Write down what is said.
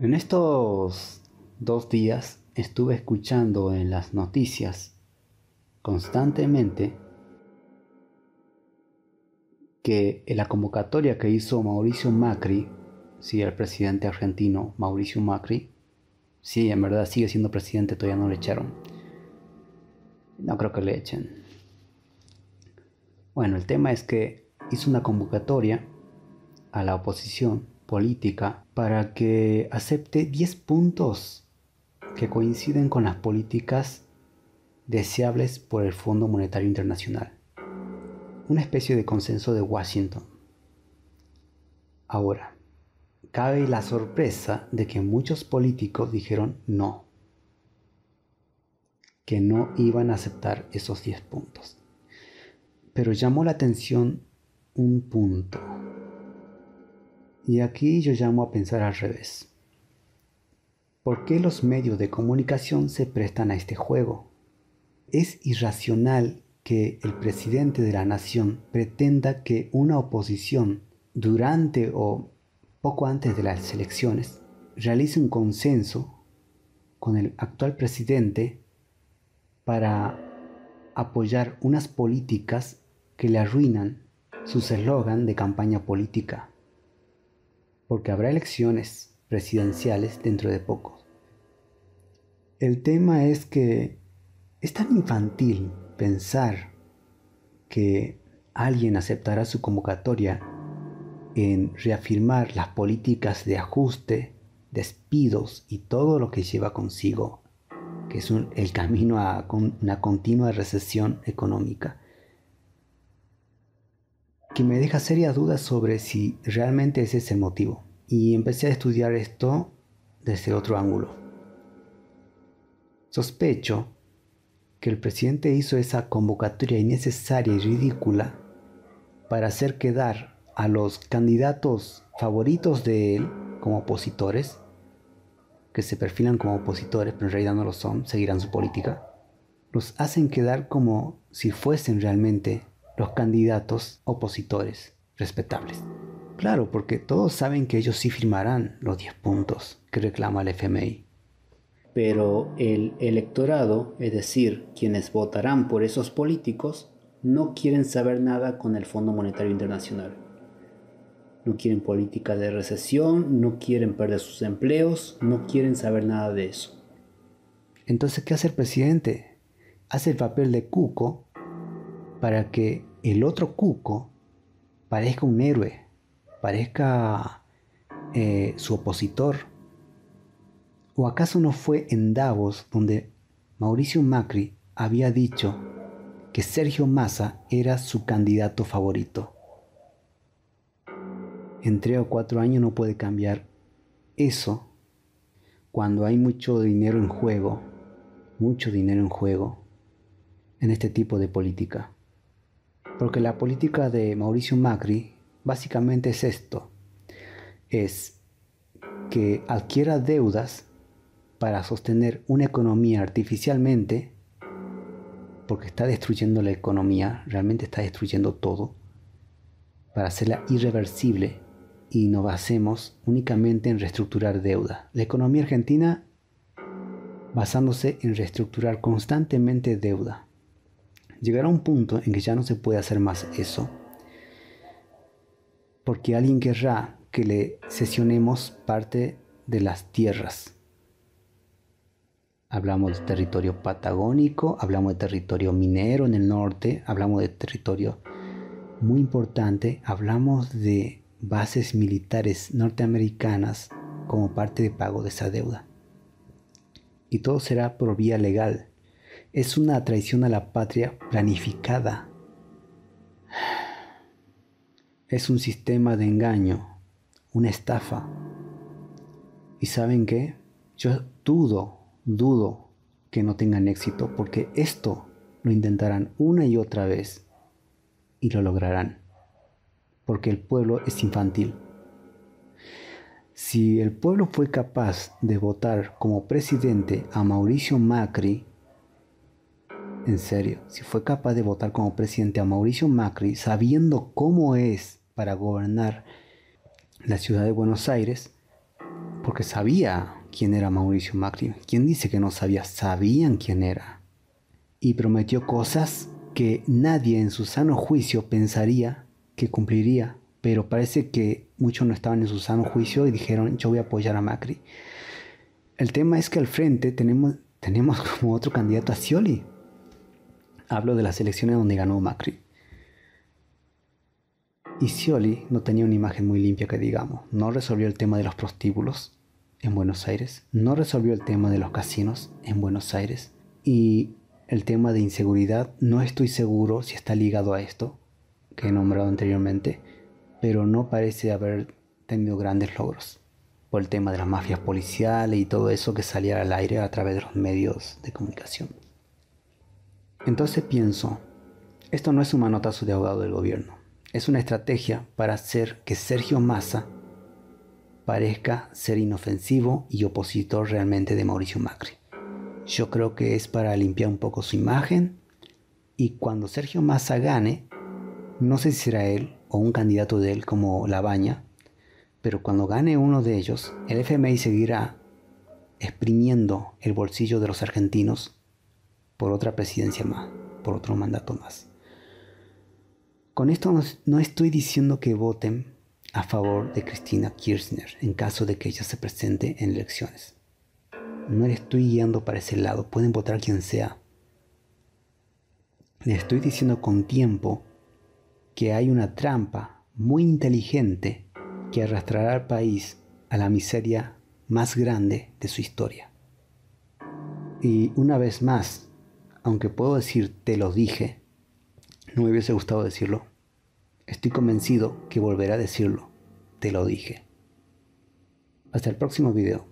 En estos dos días estuve escuchando en las noticias constantemente que la convocatoria que hizo Mauricio Macri, sí, el presidente argentino Mauricio Macri, sí, en verdad sigue siendo presidente, todavía no le echaron. No creo que le echen. Bueno, el tema es que hizo una convocatoria a la oposición política para que acepte 10 puntos que coinciden con las políticas deseables por el Fondo Monetario Internacional. Una especie de consenso de Washington. Ahora, cabe la sorpresa de que muchos políticos dijeron no, que no iban a aceptar esos 10 puntos. Pero llamó la atención un punto y aquí yo llamo a pensar al revés. ¿Por qué los medios de comunicación se prestan a este juego? Es irracional que el presidente de la nación pretenda que una oposición durante o poco antes de las elecciones realice un consenso con el actual presidente para apoyar unas políticas que le arruinan su eslogan de campaña política porque habrá elecciones presidenciales dentro de poco. El tema es que es tan infantil pensar que alguien aceptará su convocatoria en reafirmar las políticas de ajuste, despidos y todo lo que lleva consigo, que es el camino a una continua recesión económica me deja serias dudas sobre si realmente ese es el motivo. Y empecé a estudiar esto desde otro ángulo. Sospecho que el presidente hizo esa convocatoria innecesaria y ridícula para hacer quedar a los candidatos favoritos de él como opositores, que se perfilan como opositores, pero en realidad no lo son, seguirán su política, los hacen quedar como si fuesen realmente los candidatos opositores respetables. Claro, porque todos saben que ellos sí firmarán los 10 puntos que reclama el FMI. Pero el electorado, es decir, quienes votarán por esos políticos, no quieren saber nada con el Fondo Monetario Internacional. No quieren política de recesión, no quieren perder sus empleos, no quieren saber nada de eso. Entonces, ¿qué hace el presidente? Hace el papel de cuco para que el otro cuco parezca un héroe, parezca eh, su opositor. ¿O acaso no fue en Davos donde Mauricio Macri había dicho que Sergio Massa era su candidato favorito? En tres o cuatro años no puede cambiar eso cuando hay mucho dinero en juego, mucho dinero en juego en este tipo de política. Porque la política de Mauricio Macri básicamente es esto. Es que adquiera deudas para sostener una economía artificialmente, porque está destruyendo la economía, realmente está destruyendo todo, para hacerla irreversible y nos basemos únicamente en reestructurar deuda. La economía argentina basándose en reestructurar constantemente deuda llegará un punto en que ya no se puede hacer más eso, porque alguien querrá que le sesionemos parte de las tierras. Hablamos de territorio patagónico, hablamos de territorio minero en el norte, hablamos de territorio muy importante, hablamos de bases militares norteamericanas como parte de pago de esa deuda. Y todo será por vía legal, es una traición a la patria planificada. Es un sistema de engaño, una estafa. ¿Y saben qué? Yo dudo, dudo que no tengan éxito porque esto lo intentarán una y otra vez y lo lograrán. Porque el pueblo es infantil. Si el pueblo fue capaz de votar como presidente a Mauricio Macri, en serio, si fue capaz de votar como presidente a Mauricio Macri sabiendo cómo es para gobernar la ciudad de Buenos Aires, porque sabía quién era Mauricio Macri. ¿Quién dice que no sabía? Sabían quién era. Y prometió cosas que nadie en su sano juicio pensaría que cumpliría. Pero parece que muchos no estaban en su sano juicio y dijeron yo voy a apoyar a Macri. El tema es que al frente tenemos, tenemos como otro candidato a Scioli. Hablo de las elecciones donde ganó Macri. Y Scioli no tenía una imagen muy limpia que digamos. No resolvió el tema de los prostíbulos en Buenos Aires. No resolvió el tema de los casinos en Buenos Aires. Y el tema de inseguridad, no estoy seguro si está ligado a esto que he nombrado anteriormente, pero no parece haber tenido grandes logros por el tema de las mafias policiales y todo eso que salía al aire a través de los medios de comunicación. Entonces pienso, esto no es un manotazo de ahogado del gobierno, es una estrategia para hacer que Sergio Massa parezca ser inofensivo y opositor realmente de Mauricio Macri. Yo creo que es para limpiar un poco su imagen y cuando Sergio Massa gane, no sé si será él o un candidato de él como Labaña, pero cuando gane uno de ellos, el FMI seguirá exprimiendo el bolsillo de los argentinos por otra presidencia más, por otro mandato más. Con esto no, estoy diciendo que voten a favor de Cristina Kirchner en caso de que ella se presente en elecciones. No le estoy guiando para ese lado, pueden votar quien sea. Le estoy diciendo con tiempo que hay una trampa muy inteligente que arrastrará al país a la miseria más grande de su historia. Y una vez más, aunque puedo decir te lo dije, no me hubiese gustado decirlo, estoy convencido que volverá a decirlo, te lo dije. Hasta el próximo video.